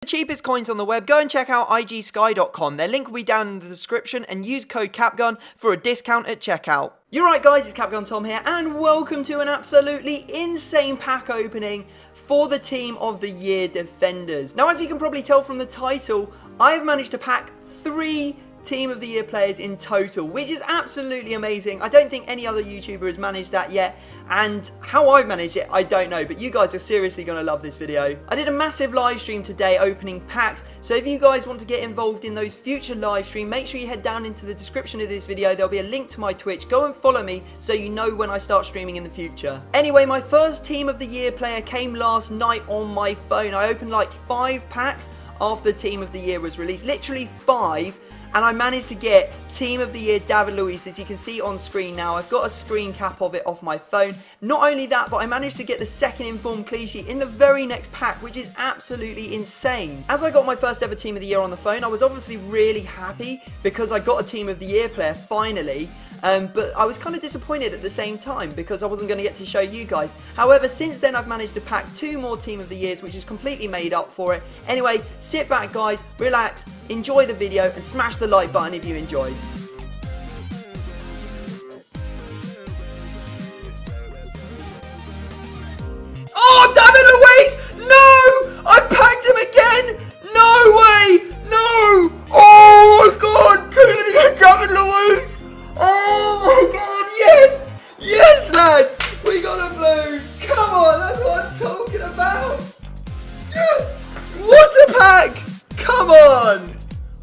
the cheapest coins on the web, go and check out igsky.com. Their link will be down in the description and use code CAPGUN for a discount at checkout. You're right guys, it's Capgun Tom here and welcome to an absolutely insane pack opening for the Team of the Year Defenders. Now as you can probably tell from the title, I've managed to pack three Team of the Year players in total, which is absolutely amazing. I don't think any other YouTuber has managed that yet, and how I've managed it, I don't know, but you guys are seriously going to love this video. I did a massive live stream today opening packs, so if you guys want to get involved in those future live streams, make sure you head down into the description of this video. There'll be a link to my Twitch. Go and follow me so you know when I start streaming in the future. Anyway, my first Team of the Year player came last night on my phone. I opened like five packs after Team of the Year was released. Literally five and I managed to get Team of the Year David Luiz, as you can see on screen now. I've got a screen cap of it off my phone. Not only that, but I managed to get the second informed Clichy in the very next pack, which is absolutely insane. As I got my first ever Team of the Year on the phone, I was obviously really happy because I got a Team of the Year player finally. Um, but I was kind of disappointed at the same time because I wasn't going to get to show you guys. However, since then I've managed to pack two more Team of the Years, which is completely made up for it. Anyway, sit back guys, relax, enjoy the video and smash the like button if you enjoyed. On!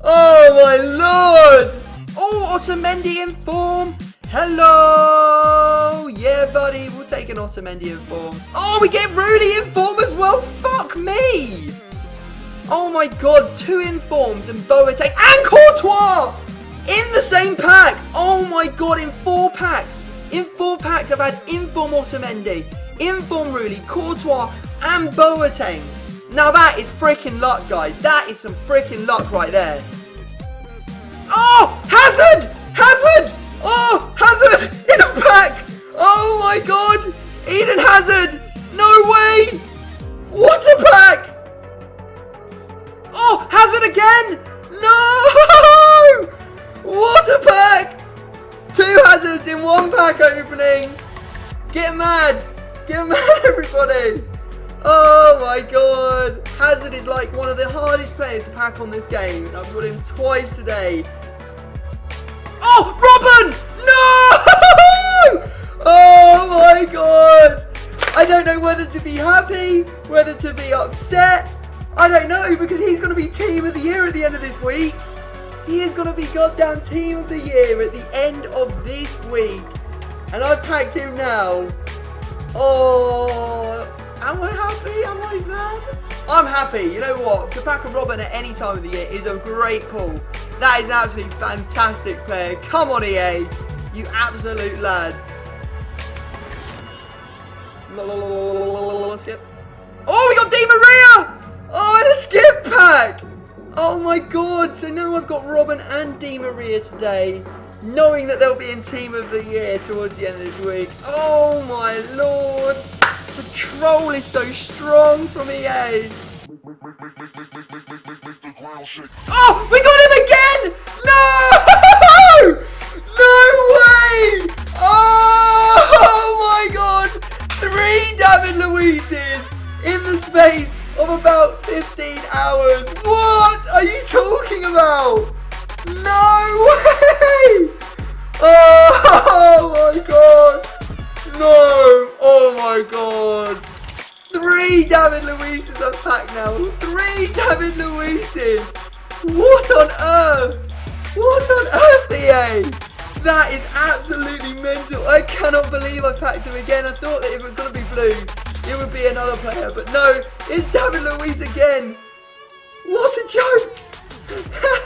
Oh my lord! Oh, Otamendi in form! Hello! Yeah, buddy, we'll take an Otamendi in form. Oh, we get Rooney in form as well! Fuck me! Oh my god, two informs and Boateng and Courtois! In the same pack! Oh my god, in four packs! In four packs, I've had Inform Otamendi, Inform Rooney, Courtois, and Boateng. Now that is freaking luck, guys. That is some freaking luck right there. Oh! Hazard! Hazard! Oh! Hazard! In a pack! Oh my god! Eden Hazard! No way! What a pack! Oh! Hazard again! No! What a pack! Two hazards in one pack opening. Get mad. Get mad, everybody. My god. Hazard is like one of the hardest players to pack on this game. I've got him twice today. Oh, Robben! No! Oh my god. I don't know whether to be happy, whether to be upset. I don't know because he's going to be team of the year at the end of this week. He is going to be goddamn team of the year at the end of this week. And I've packed him now. Oh, am I happy? Am I sad? I'm happy. You know what? To pack a Robben at any time of the year is a great pull. That is an absolutely fantastic player. Come on, EA. You absolute lads. Skip. Oh, we got Di Maria! Oh, and a skip pack! Oh my god, so now I've got Robben and Di Maria today, knowing that they'll be in Team of the Year towards the end of this week. Oh my lord, the troll is so strong from EA. Oh, we got him again! No! No way! Oh my god! Three David Luiz's in the space of about 15 hours. What are you talking about? No way! Oh my god! David Luiz's are packed now. Three David Luiz's! What on earth? What on earth, EA? That is absolutely mental. I cannot believe I packed him again. I thought that if it was going to be blue, it would be another player. But no, it's David Luiz again. What a joke.